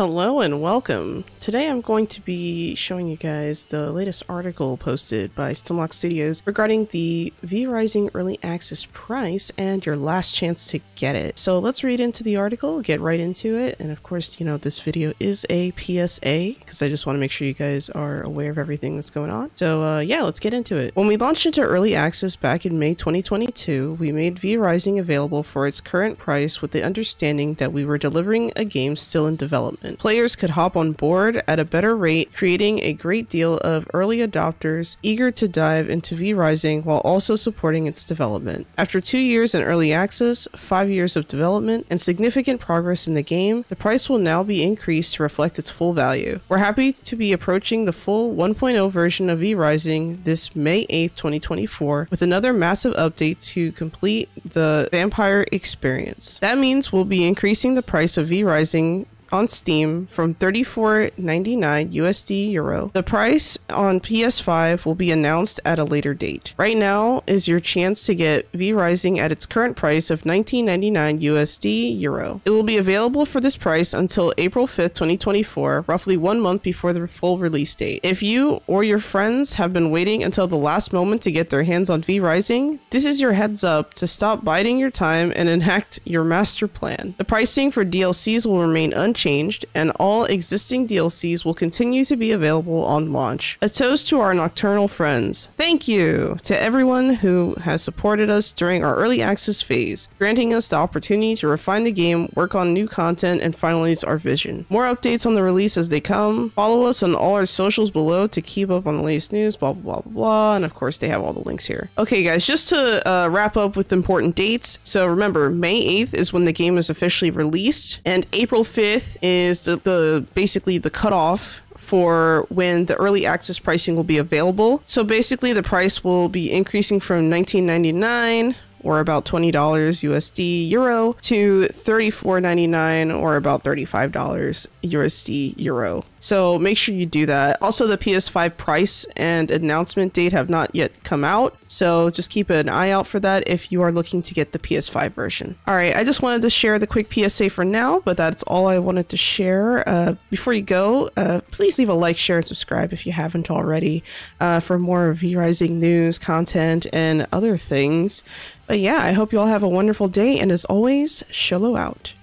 Hello and welcome. Today I'm going to be showing you guys the latest article posted by Stunlock Studios regarding the V Rising Early Access price and your last chance to get it. So let's read into the article, get right into it, and of course, you know, this video is a PSA because I just want to make sure you guys are aware of everything that's going on. So uh, yeah, let's get into it. When we launched into Early Access back in May 2022, we made V Rising available for its current price with the understanding that we were delivering a game still in development development. Players could hop on board at a better rate, creating a great deal of early adopters eager to dive into V Rising while also supporting its development. After two years in early access, five years of development, and significant progress in the game, the price will now be increased to reflect its full value. We're happy to be approaching the full 1.0 version of V Rising this May 8th, 2024, with another massive update to complete the vampire experience. That means we'll be increasing the price of V Rising on Steam from 34.99 USD Euro. The price on PS5 will be announced at a later date. Right now is your chance to get V Rising at its current price of 19.99 USD Euro. It will be available for this price until April 5th, 2024, roughly one month before the full release date. If you or your friends have been waiting until the last moment to get their hands on V Rising, this is your heads up to stop biding your time and enact your master plan. The pricing for DLCs will remain unchanged changed, and all existing DLCs will continue to be available on launch. A toast to our nocturnal friends. Thank you to everyone who has supported us during our early access phase, granting us the opportunity to refine the game, work on new content, and finalize our vision. More updates on the release as they come. Follow us on all our socials below to keep up on the latest news, blah, blah, blah, blah. And of course, they have all the links here. Okay, guys, just to uh, wrap up with important dates. So remember, May 8th is when the game is officially released, and April 5th is the, the basically the cutoff for when the early access pricing will be available. So basically the price will be increasing from 19.99 or about $20 USD euro to $34.99 or about $35 USD euro. So make sure you do that. Also, the PS5 price and announcement date have not yet come out. So just keep an eye out for that if you are looking to get the PS5 version. All right, I just wanted to share the quick PSA for now, but that's all I wanted to share. Uh, before you go, uh, please leave a like, share, and subscribe if you haven't already uh, for more V Rising news, content, and other things. But yeah, I hope you all have a wonderful day, and as always, Xolo out.